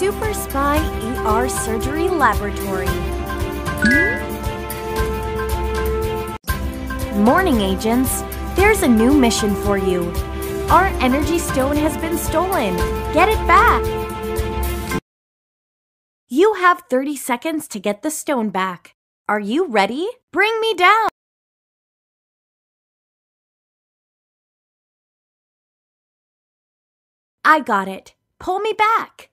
Super Spy ER Surgery Laboratory. Morning, agents. There's a new mission for you. Our energy stone has been stolen. Get it back. You have 30 seconds to get the stone back. Are you ready? Bring me down. I got it. Pull me back.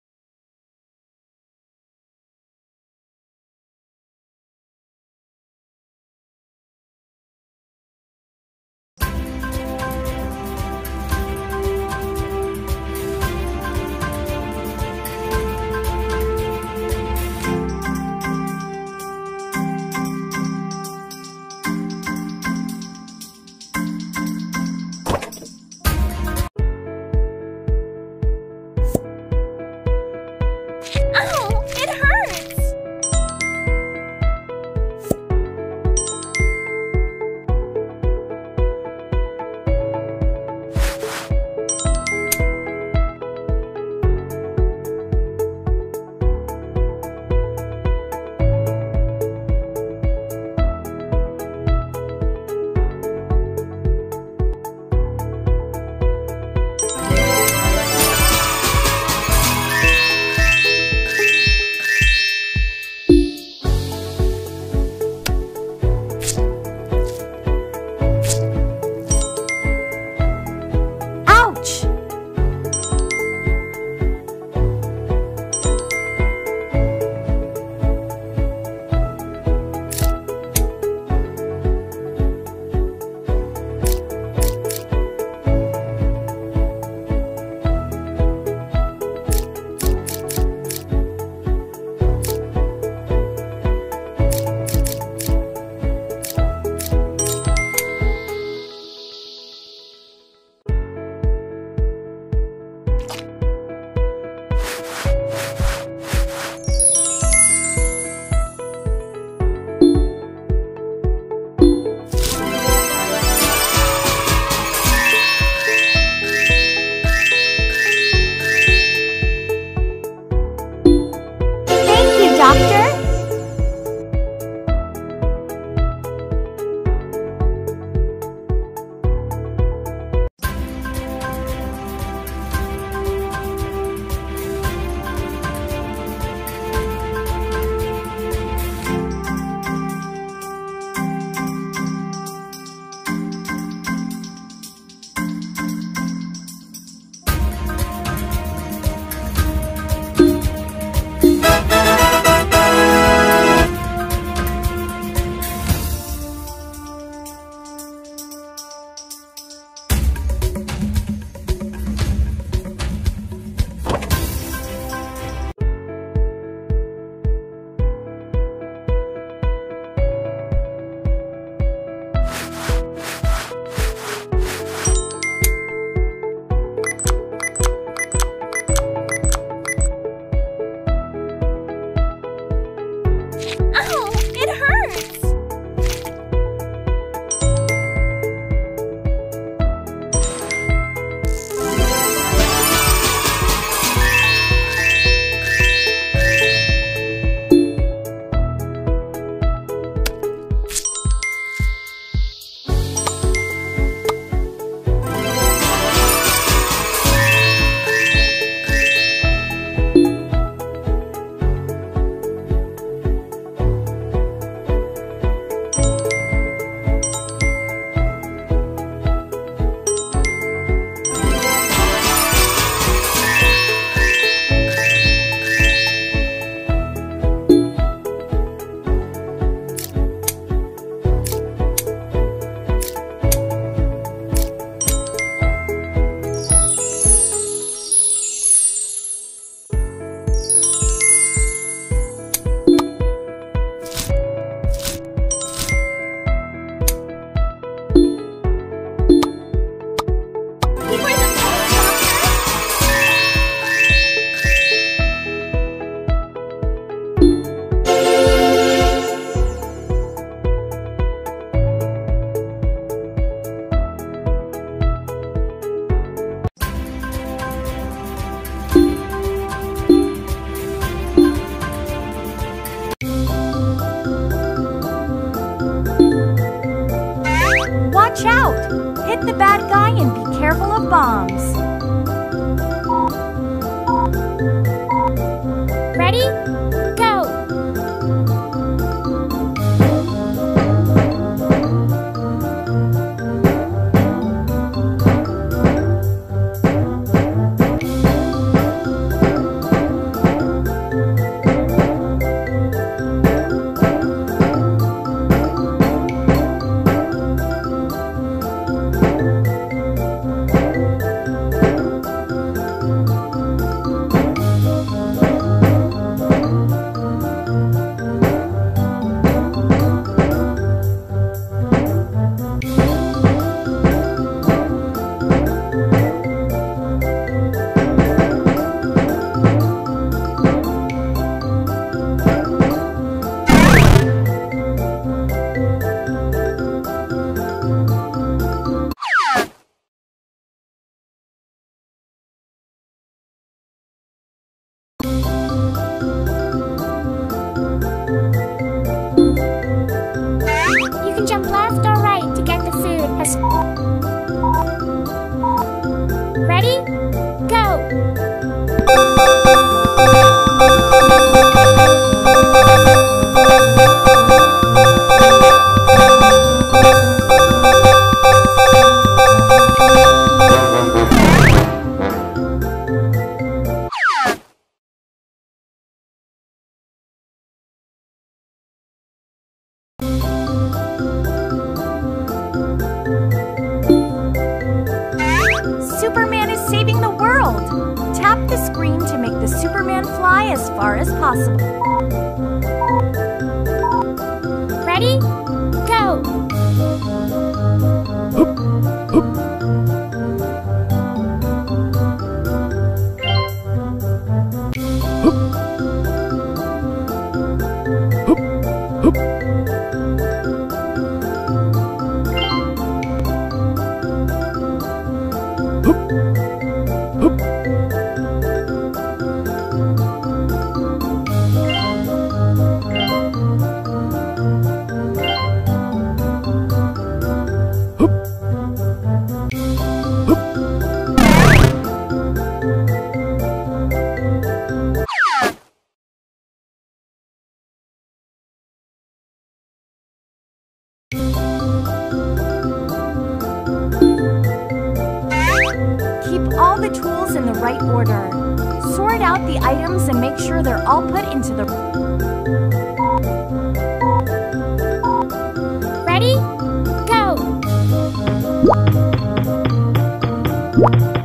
to make the Superman fly as far as possible. Ready? Go! Hup, hup. 음.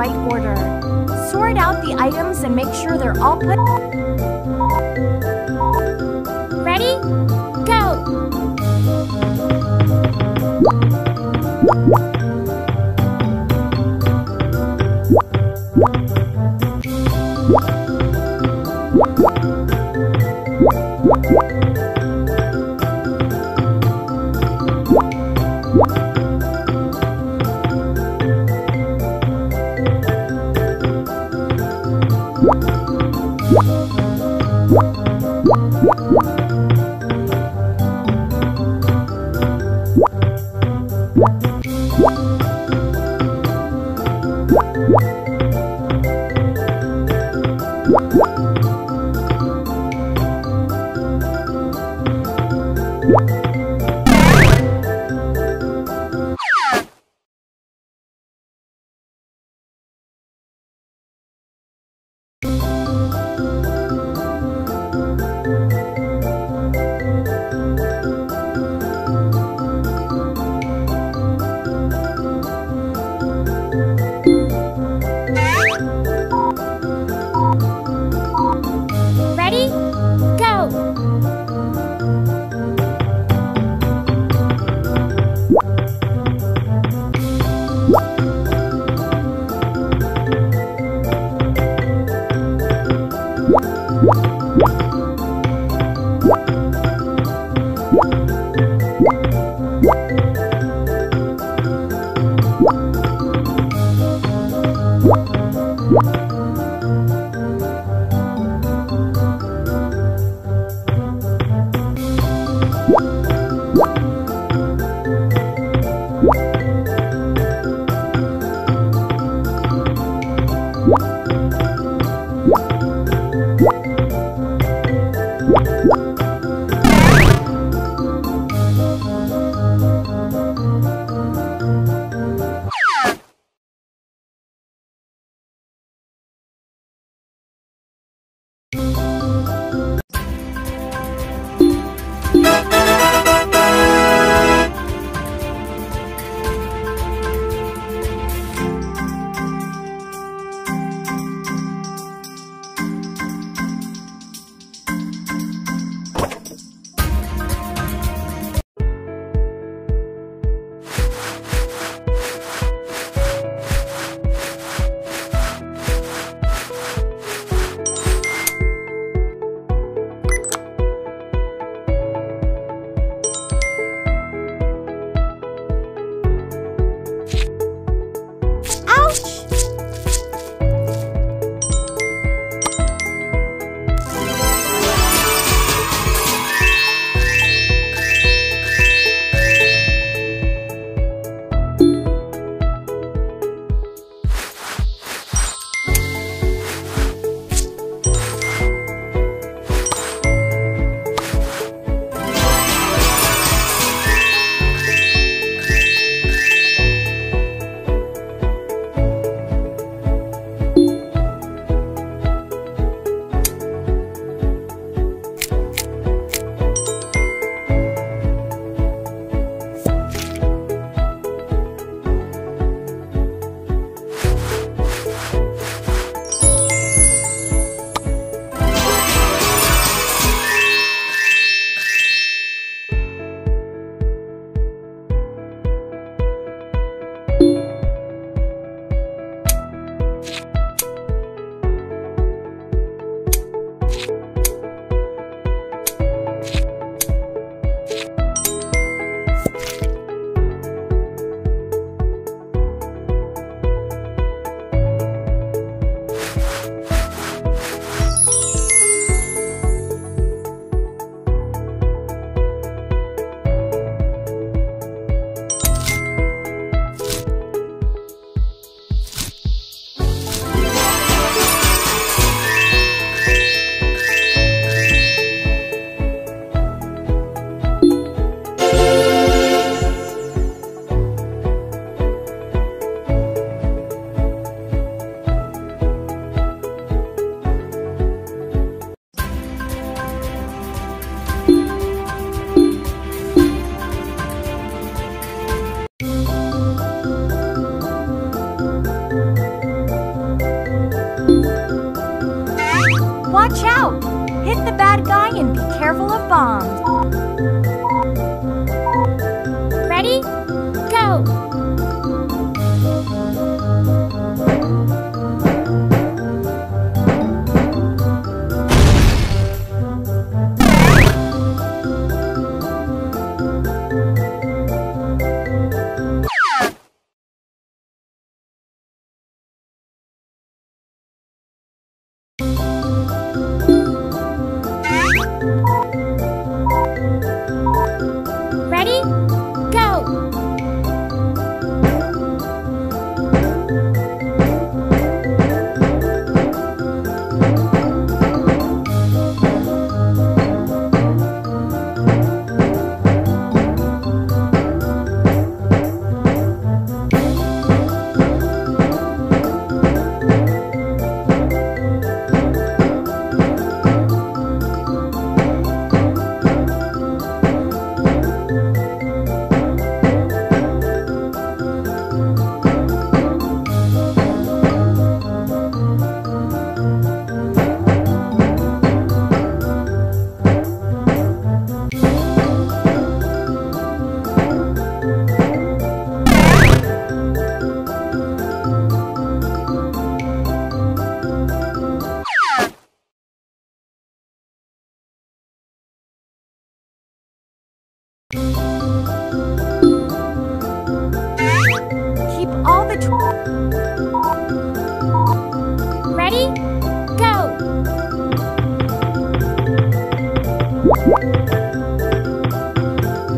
Right order. Sort out the items and make sure they're all put. Ready? Go!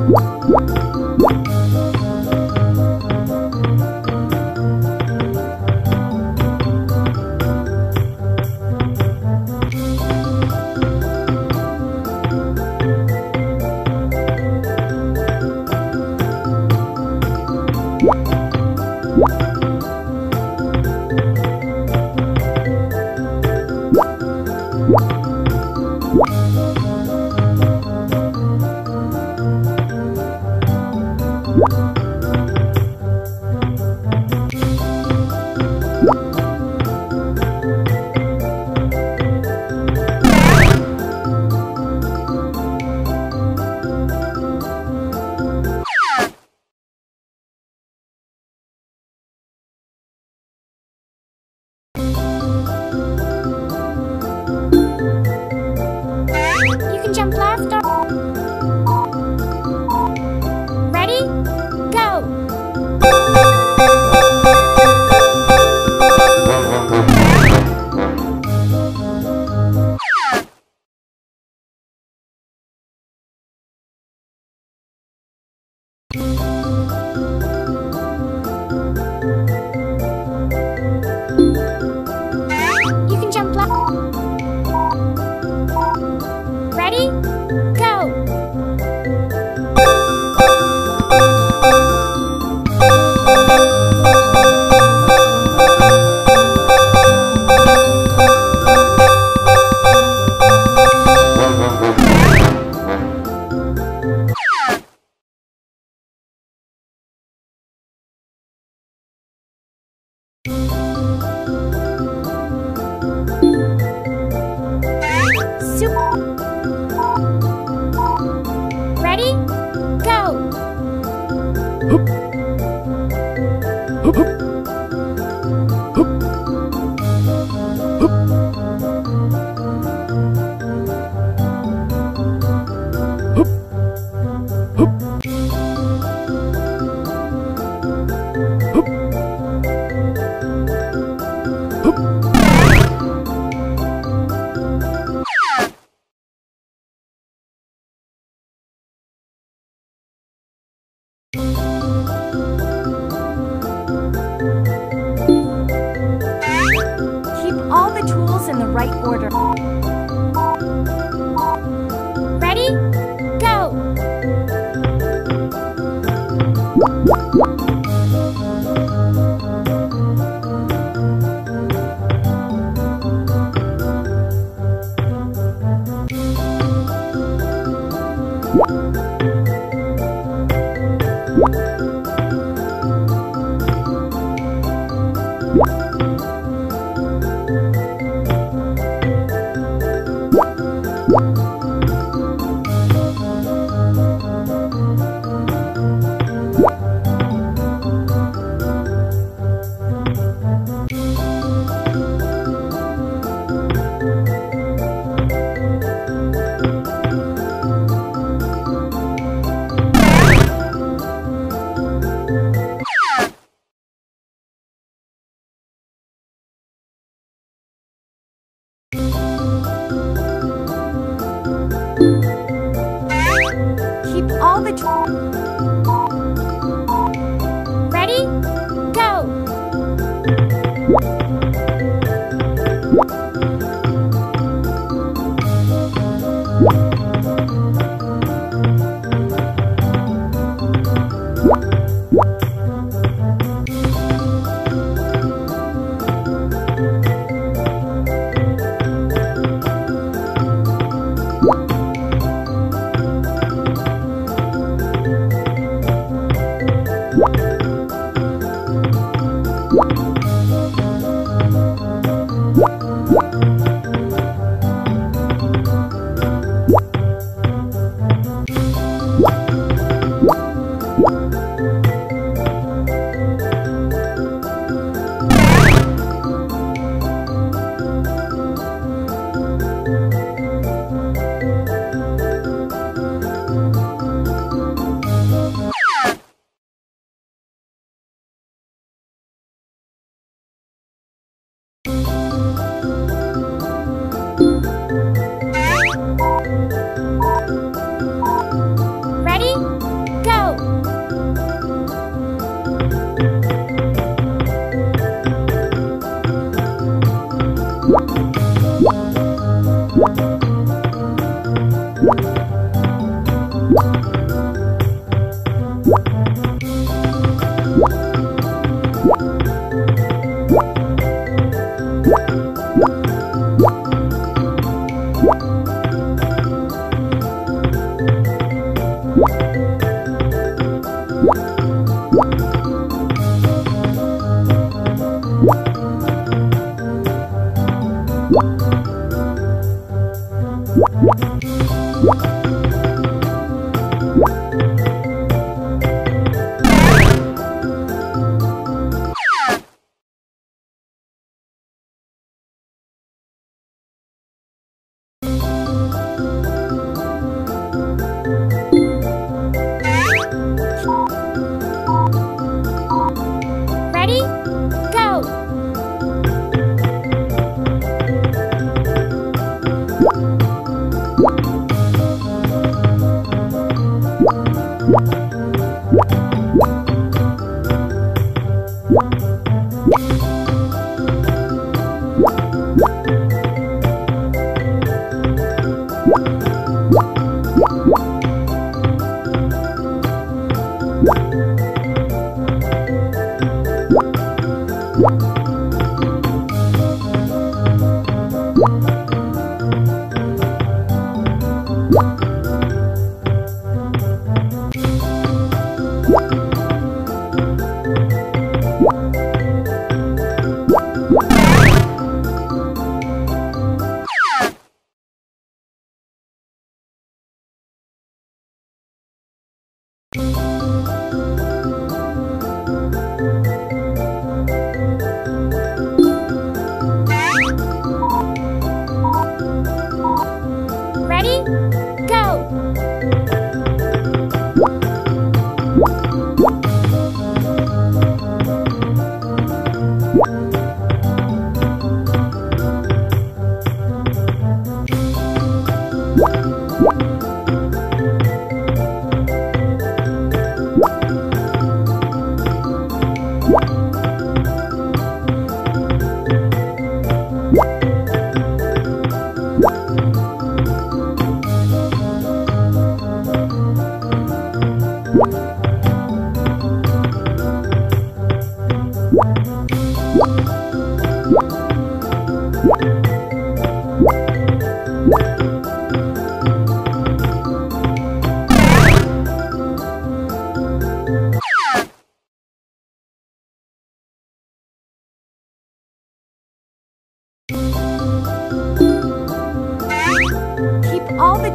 What?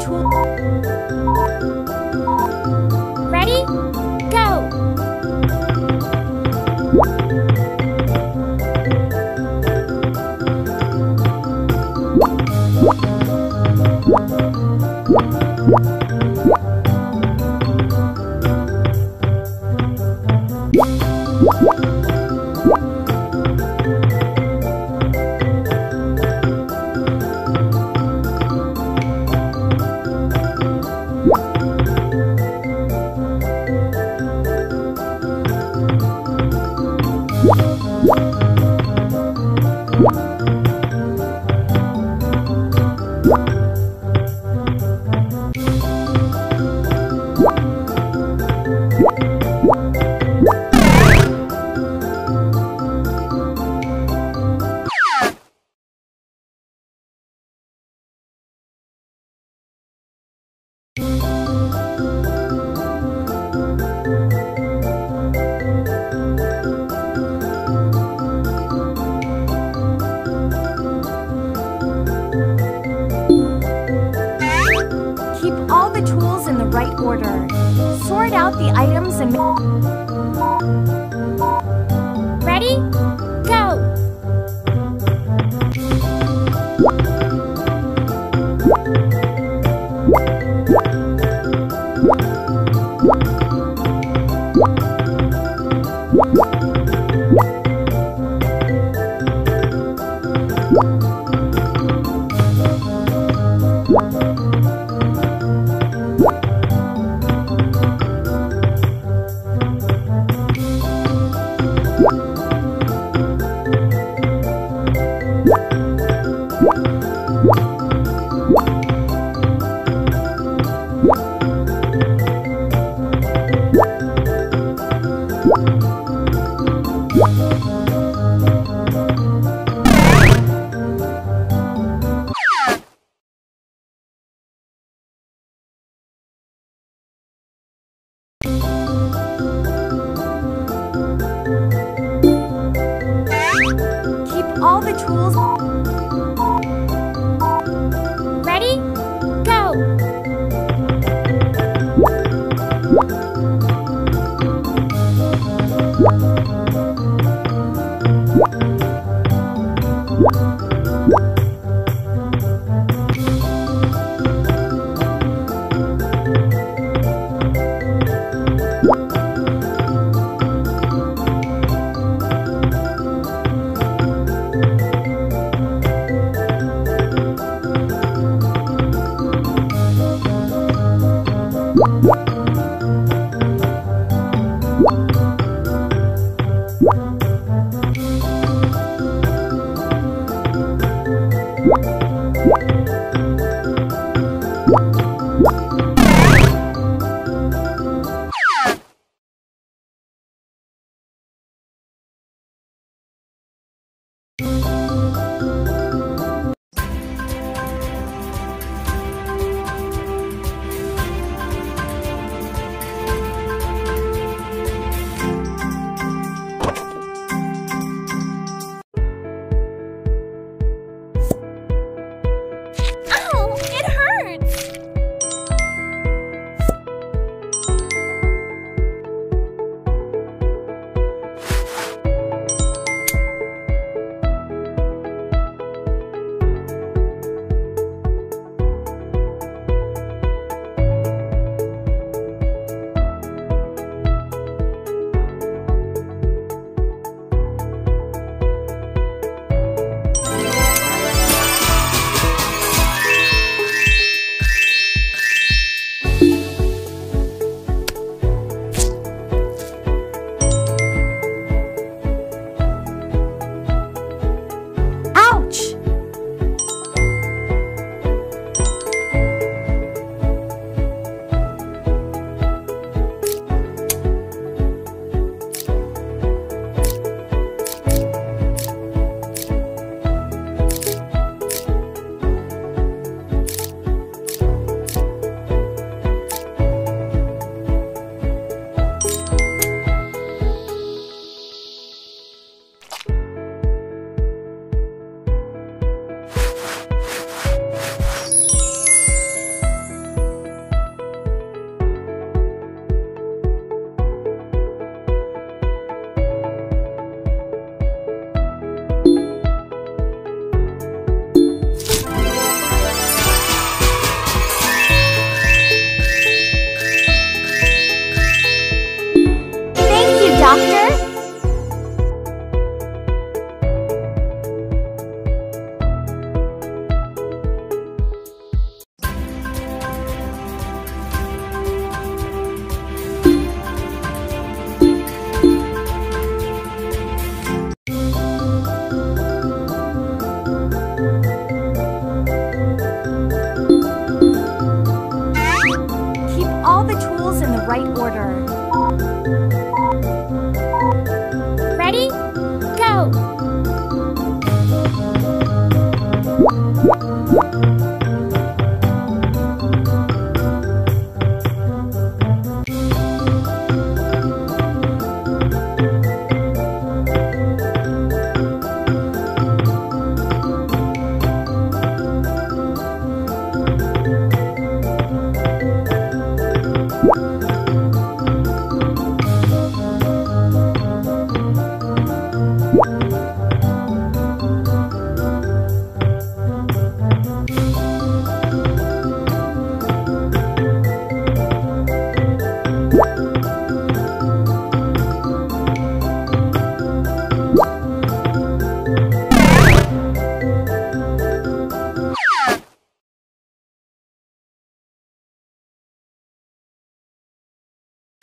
Keep right order. Sort out the items and...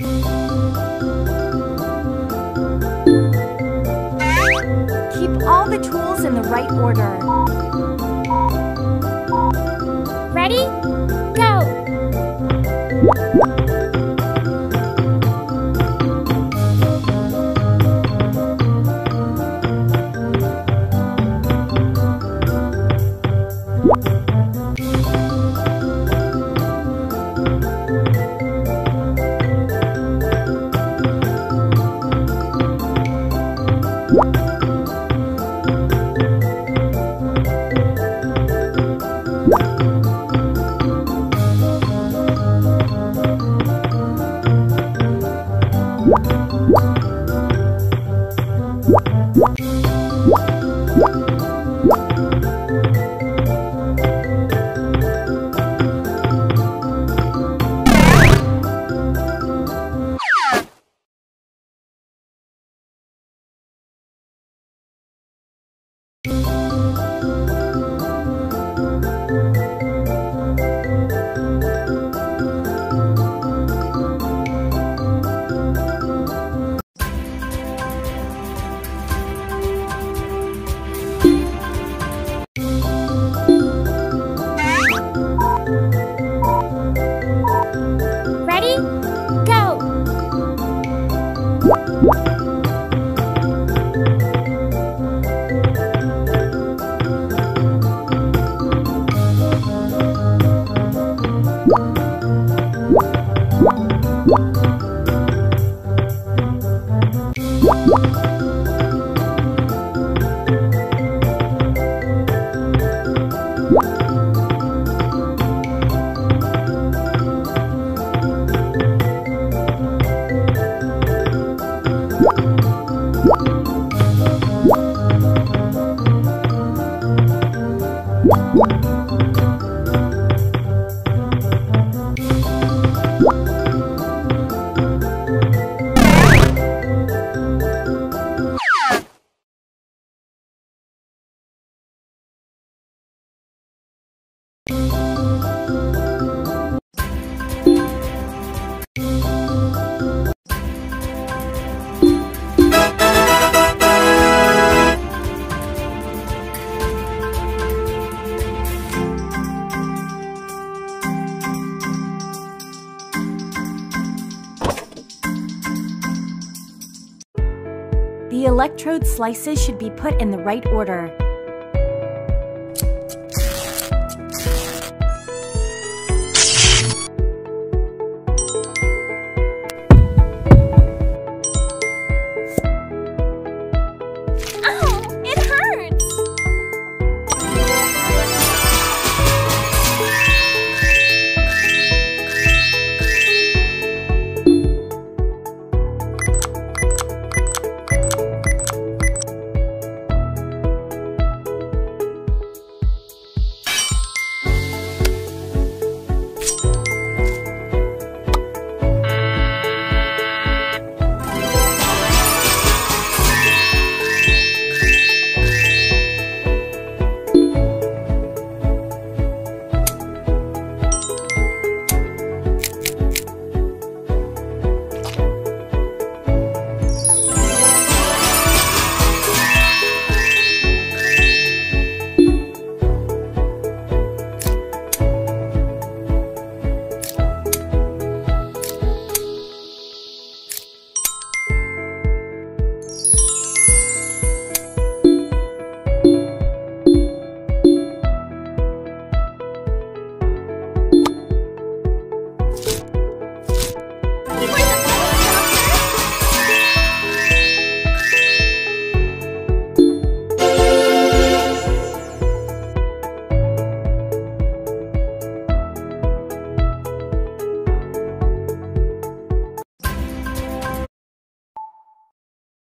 Keep all the tools in the right order. Electrode slices should be put in the right order.